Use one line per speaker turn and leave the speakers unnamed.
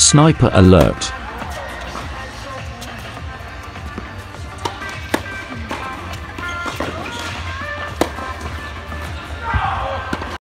Sniper alert.